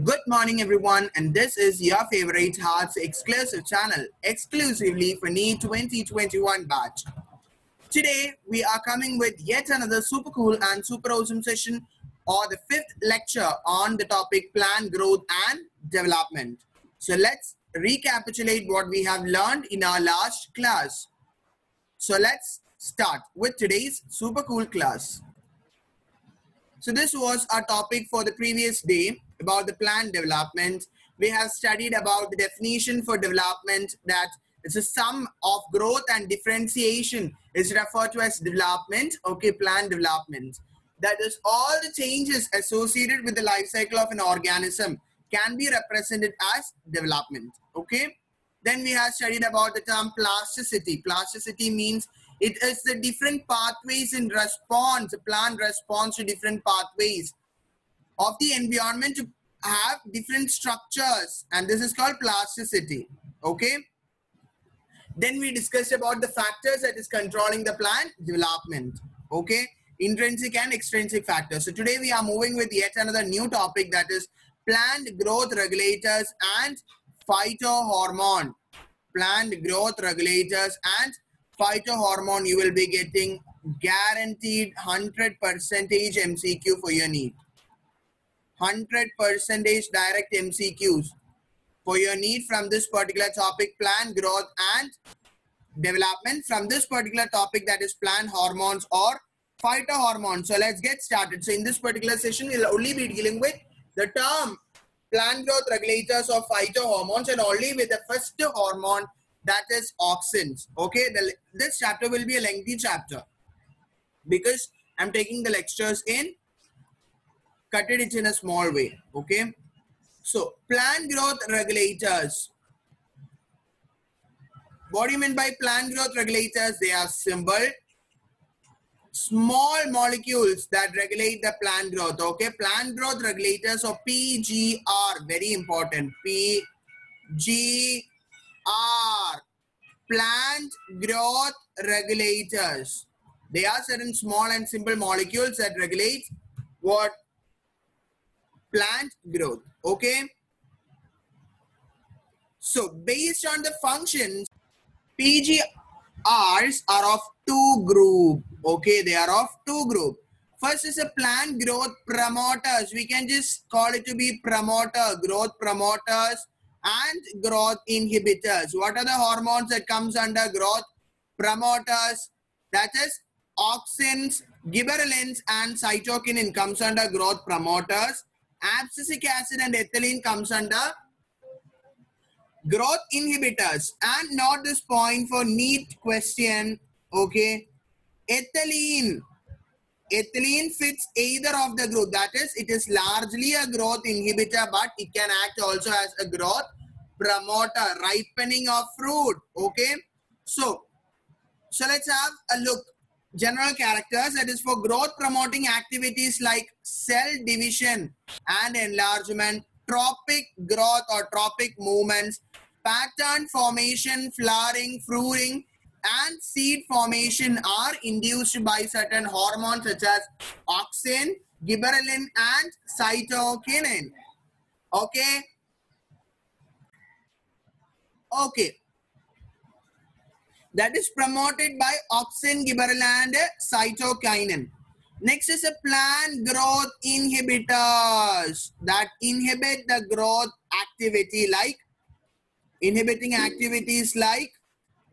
Good morning, everyone, and this is your favorite Hearts exclusive channel, exclusively for NEET 2021 batch. Today, we are coming with yet another super cool and super awesome session, or the fifth lecture on the topic plan growth and development. So let's recapitulate what we have learned in our last class. So let's start with today's super cool class. So this was our topic for the previous day about the plan development. We have studied about the definition for development that it's a sum of growth and differentiation is referred to as development, okay, plan development. That is all the changes associated with the life cycle of an organism can be represented as development, okay? Then we have studied about the term plasticity. Plasticity means it is the different pathways in response, plant response to different pathways of the environment to have different structures and this is called plasticity. Okay. Then we discussed about the factors that is controlling the plant development. Okay. Intrinsic and extrinsic factors. So today we are moving with yet another new topic that is plant growth regulators and phytohormone. Plant growth regulators and phytohormone you will be getting guaranteed 100 percentage MCQ for your NEET. 100 percentage direct MCQs for your NEET from this particular topic plan growth and development from this particular topic that is plant hormones or phytohormones. So let's get started. So in this particular session, we'll only be dealing with the term plant growth regulators or phytohormones and only with the first hormone that is auxins. Okay, the, this chapter will be a lengthy chapter because I'm taking the lectures in cut it in a small way. Okay, so plant growth regulators. What do you mean by plant growth regulators? They are simple, small molecules that regulate the plant growth. Okay, plant growth regulators or PGR, very important. PGR plant growth regulators. They are certain small and simple molecules that regulate what? Plant growth. Okay. So based on the functions, PGRs are of two group. Okay, they are of two group. First is a plant growth promoters. We can just call it to be promoter, growth promoters and growth inhibitors. What are the hormones that comes under growth promoters? That is auxins, gibberellins and cytokinin comes under growth promoters. Abscisic acid and ethylene comes under growth inhibitors. And not this point for NEET question. Okay. Ethylene. Ethylene fits either of the group. That is, it is largely a growth inhibitor, but it can act also as a growth promoter, ripening of fruit. Okay. So, so let's have a look. General characters that is for growth promoting activities like cell division and enlargement, tropic growth or tropic movements, pattern formation, flowering, fruiting, and seed formation are induced by certain hormones such as auxin, gibberellin, and cytokinin. Okay. Okay. That is promoted by auxin, gibberellin, cytokinin. Next is a plant growth inhibitors that inhibit the growth activity like inhibiting activities like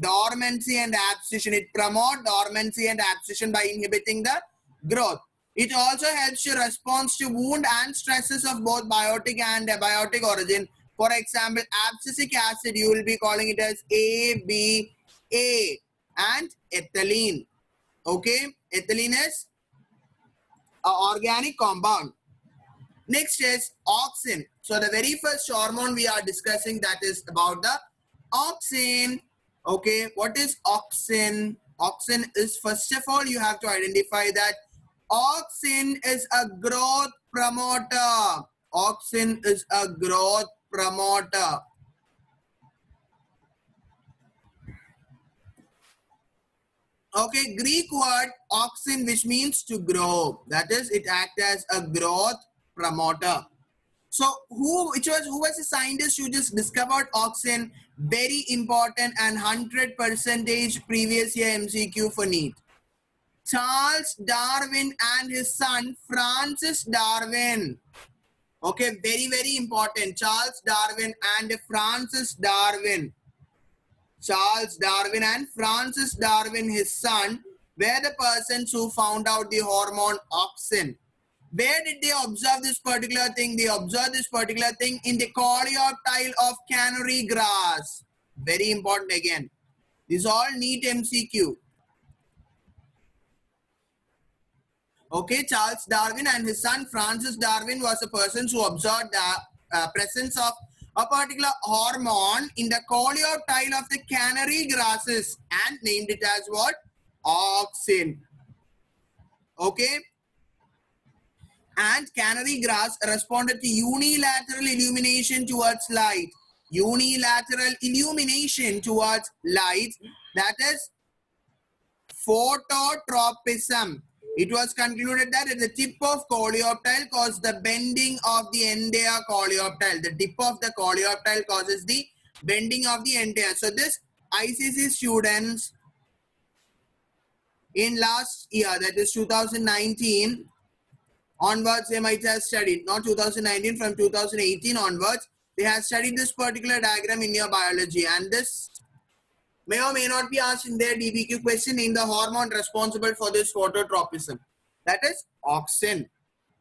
dormancy and abscission. It promotes dormancy and abscission by inhibiting the growth. It also helps to respond to wound and stresses of both biotic and abiotic origin. For example, abscisic acid, you will be calling it as ABA and ethylene. Okay, ethylene is an organic compound. Next is auxin. So the very first hormone we are discussing that is about the auxin. Okay, what is auxin? Auxin is first of all, you have to identify that auxin is a growth promoter. Auxin is a growth promoter. Okay, Greek word auxin which means to grow. That is, it acts as a growth promoter. So who which was who was a scientist who just discovered auxin? Very important and hundred percentage previous year MCQ for NEET. Charles Darwin and his son Francis Darwin. Okay, very very important. Charles Darwin and Francis Darwin. Charles Darwin and Francis Darwin, his son, were the persons who found out the hormone auxin. Where did they observe this particular thing? They observed this particular thing in the coleoptile of canary grass. Very important again. This all NEET MCQ. Okay, Charles Darwin and his son Francis Darwin was a person who observed the uh, presence of a particular hormone in the coleoptile of the canary grasses and named it as what? Auxin. Okay, and canary grass responded to unilateral illumination towards light. Unilateral illumination towards light, that is phototropism. It was concluded that at the tip of coleoptile causes the bending of the entire coleoptile. The tip of the coleoptile causes the bending of the entire. So this ICSE students in last year, that is 2019, onwards they might have studied, not 2019, from 2018 onwards, they have studied this particular diagram in your biology and this may or may not be asked in their DBQ question in the hormone responsible for this phototropism. That is auxin.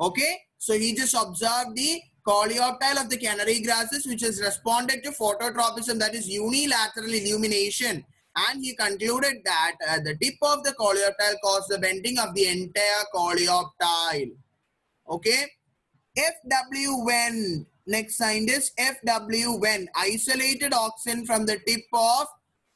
Okay, so he just observed the coleoptile of the canary grasses which has responded to phototropism that is unilateral illumination and he concluded that uh, the tip of the coleoptile caused the bending of the entire coleoptile. Okay. FW Went next scientist FW Went isolated auxin from the tip of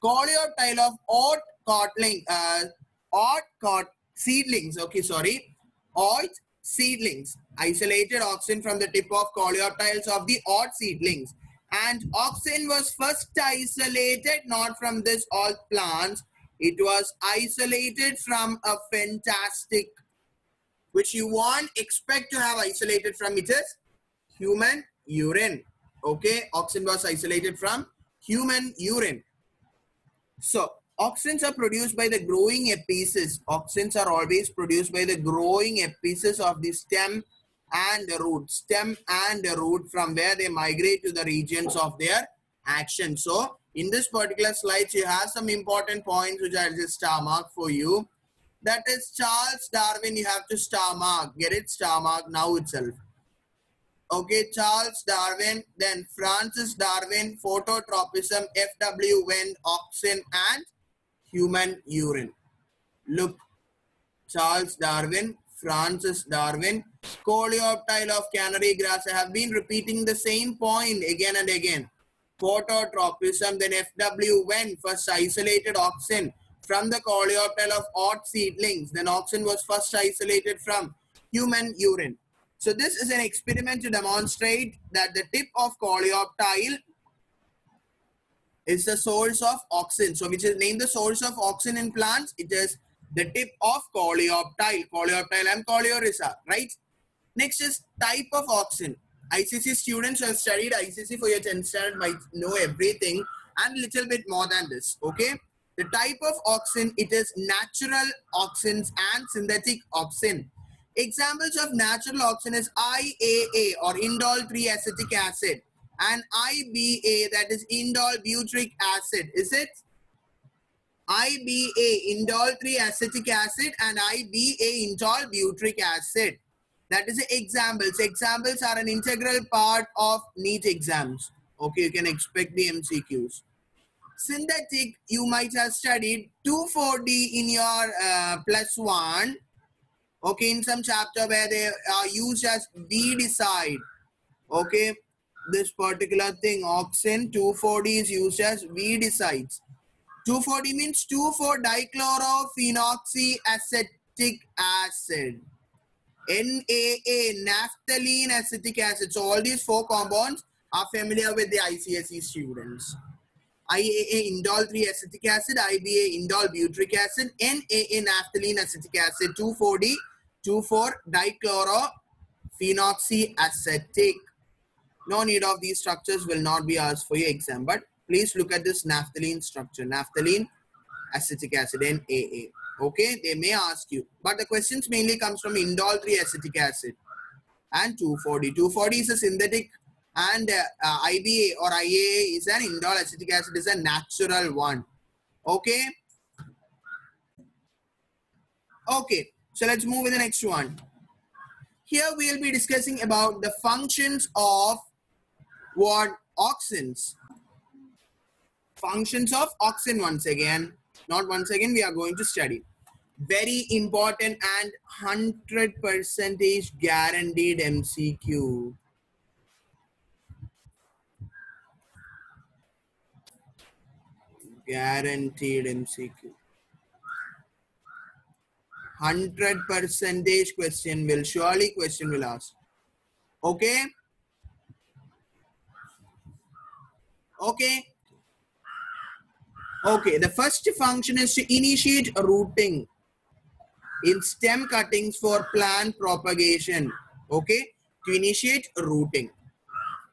coleoptile of oat cotling uh, oat seedlings. Okay, sorry, oat seedlings. Isolated auxin from the tip of coleoptiles of the oat seedlings. And auxin was first isolated not from this all plants. It was isolated from a fantastic which you won't expect to have isolated from it is human urine. Okay, auxin was isolated from human urine. So, auxins are produced by the growing apices. Auxins are always produced by the growing apices of the stem and the root. Stem and the root from where they migrate to the regions of their action. So, in this particular slide, you have some important points which I'll just star mark for you. That is Charles Darwin. You have to star mark. Get it? Star mark now itself. Okay, Charles Darwin. Then Francis Darwin, phototropism, FW, Went, auxin, and human urine. Look, Charles Darwin, Francis Darwin, coleoptile of canary grass. I have been repeating the same point again and again. Phototropism, then FW, Went first isolated auxin, from the coleoptile of oat seedlings. Then auxin was first isolated from human urine. So this is an experiment to demonstrate that the tip of coleoptile is the source of auxin. So which is named the source of auxin in plants. It is the tip of coleoptile, coleoptile and coleorrhiza, right? Next is type of auxin. ICSE students who have studied ICSE for your 10th standard might know everything and little bit more than this, okay? The type of auxin, it is natural auxins and synthetic auxin. Examples of natural auxin is IAA or indole 3-acetic acid and IBA that is indole butyric acid. Is it? IBA indole 3-acetic acid and IBA indole butyric acid. That is examples. Examples are an integral part of NEET exams. Okay, you can expect the MCQs synthetic, you might have studied 2,4-D in your uh, plus one. Okay, in some chapter where they are used as weedicide. Okay, this particular thing, auxin 2,4-D is used as decides. 2,4-D means 2,4-dichlorophenoxyacetic acid. NAA, naphthalene acetic acid. So all these four compounds are familiar with the ICSE students. IAA indole 3 acetic acid, IBA indole butyric acid, NAA naphthalene acetic acid, 2,4-D, 2,4 dichlorophenoxyacetic. No need of these structures will not be asked for your exam. But please look at this naphthalene structure. Naphthalene, acetic acid, NAA. Okay, they may ask you. But the questions mainly comes from indole 3 acetic acid and 2,4-D. 2,4-D is a synthetic and uh, uh, IBA or IAA is an indole acetic acid is a natural one. Okay. Okay, so let's move to the next one. Here we'll be discussing about the functions of what auxins. Functions of auxin once again. Not once again, we are going to study. Very important and 100% guaranteed MCQ. Guaranteed MCQ. 100 percentage question will surely question will ask. Okay? Okay? Okay the first function is to initiate rooting in stem cuttings for plant propagation. Okay? To initiate rooting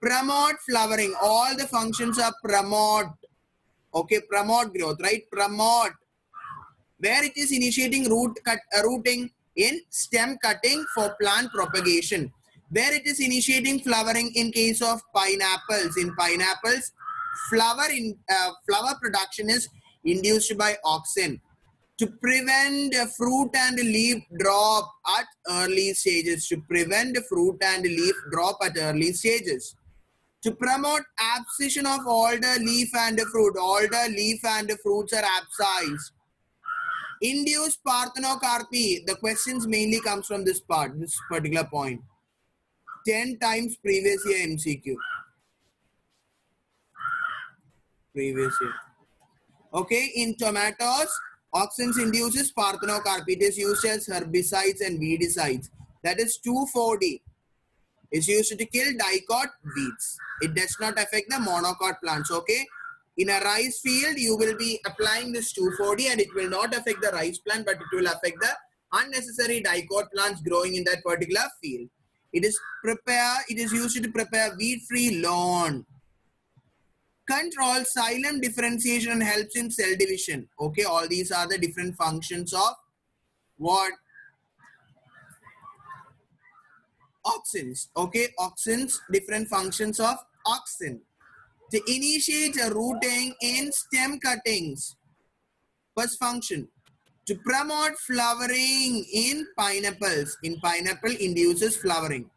promote flowering. All the functions are promote. Okay? Promote growth right? Promote where it is initiating root cut, uh, rooting in stem cutting for plant propagation. Where it is initiating flowering in case of pineapples. In pineapples, flower in uh, flower production is induced by auxin to prevent fruit and leaf drop at early stages. To prevent fruit and leaf drop at early stages. To promote abscission of older leaf and fruit. Older leaf and fruits are abscised Induced parthenocarpy. The questions mainly comes from this part, this particular point. 10 times previous year MCQ. Previous year. Okay, in tomatoes, auxins induces parthenocarpy. It is used as herbicides and weedicides. That is 2,4-D. It's used to kill dicot weeds. It does not affect the monocot plants. Okay, in a rice field, you will be applying this 2,4-D and it will not affect the rice plant, but it will affect the unnecessary dicot plants growing in that particular field. It is prepare, it is used to prepare weed-free lawn. Control xylem differentiation and helps in cell division. Okay, all these are the different functions of what? Auxins. Okay, auxins, different functions of auxin to initiate a rooting in stem cuttings. First function, to promote flowering in pineapples. In pineapple induces flowering.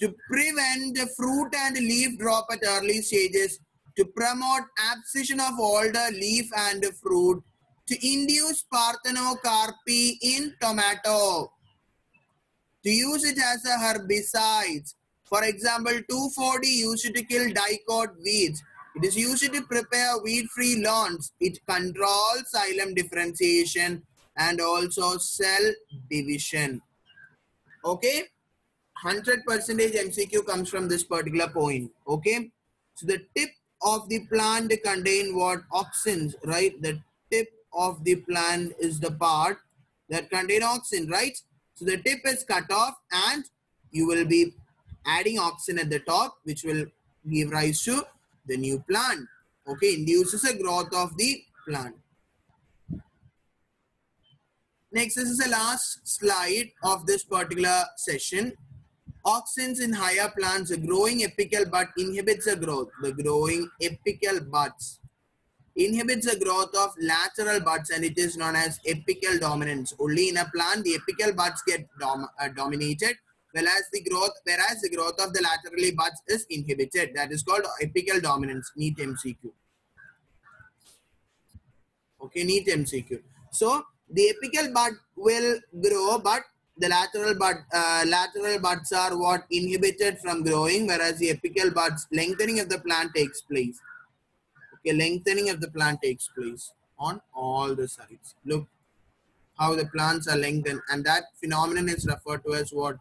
To prevent the fruit and leaf drop at early stages. To promote abscission of older leaf and fruit. To induce parthenocarpy in tomato. To use it as a herbicide for example, 2,4-D used to kill dicot weeds. It is used to prepare weed-free lawns. It controls xylem differentiation and also cell division. Okay? 100% MCQ comes from this particular point. Okay? So the tip of the plant contain what? Auxins, right? The tip of the plant is the part that contain auxin, right? So the tip is cut off and you will be adding auxin at the top, which will give rise to the new plant. Okay, induces a growth of the plant. Next, this is the last slide of this particular session. Auxins in higher plants, a growing apical bud inhibits the growth. The growing apical buds inhibits the growth of lateral buds and it is known as apical dominance. Only in a plant, the apical buds get dom uh, dominated whereas the growth whereas the growth of the laterally buds is inhibited. That is called apical dominance. NEET MCQ. Okay, NEET MCQ. So the apical bud will grow, but the lateral bud uh, lateral buds are what inhibited from growing, whereas the apical buds lengthening of the plant takes place. Okay, lengthening of the plant takes place on all the sides. Look how the plants are lengthened, and that phenomenon is referred to as what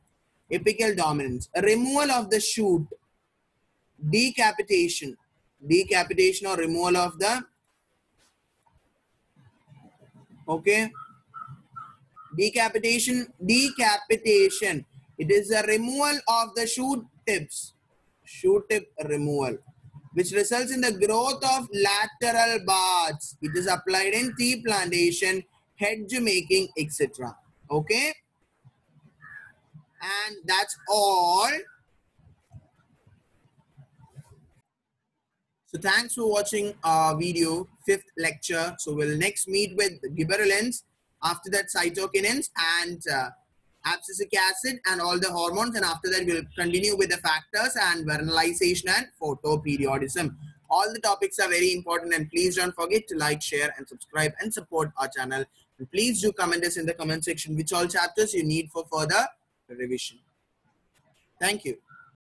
apical dominance, removal of the shoot, decapitation, decapitation or removal of the, okay, decapitation, decapitation. It is a removal of the shoot tips, shoot tip removal, which results in the growth of lateral buds. It is applied in tea plantation, hedge making, etc. Okay. And that's all. So thanks for watching our video, fifth lecture. So we'll next meet with gibberellins, after that cytokinins and uh, abscisic acid and all the hormones and after that we'll continue with the factors and vernalization and photoperiodism. All the topics are very important and please don't forget to like, share and subscribe and support our channel. And please do comment us in the comment section which all chapters you need for further revision. Thank you.